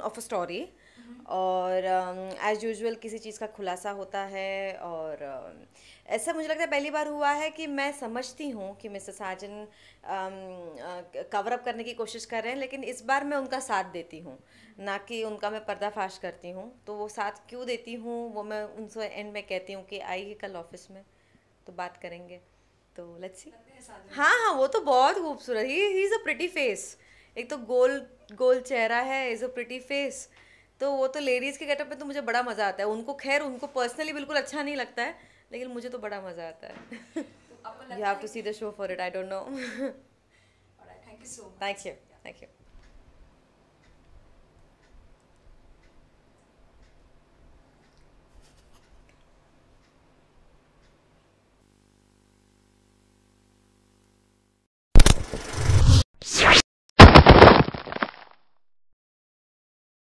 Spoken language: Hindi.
ऑफ़ अ स्टोरी और एज यूजुअल किसी चीज़ का खुलासा होता है और um, ऐसा मुझे लगता है पहली बार हुआ है कि मैं समझती हूँ कि मिस्टर साजन कवर अप करने की कोशिश कर रहे हैं लेकिन इस बार मैं उनका साथ देती हूँ। ना कि उनका मैं पर्दाफाश करती हूँ। तो वो साथ क्यों देती हूँ वो मैं उनसे एंड में कहती हूँ कि आइए कल ऑफ़िस में तो बात करेंगे। तो लेट्स सी हाँ हाँ वो तो बहुत खूबसूरत ही इज़ अ प्रिटी फेस एक तो गोल गोल चेहरा है इज़ अ प्रिटी फेस तो वो तो लेडीज़ के गेटअप में तो मुझे बड़ा मज़ा आता है। उनको खैर उनको पर्सनली बिल्कुल अच्छा नहीं लगता है लेकिन मुझे तो बड़ा मज़ा आता है। You have to see the show for it I don't know thank you so much thank you thank you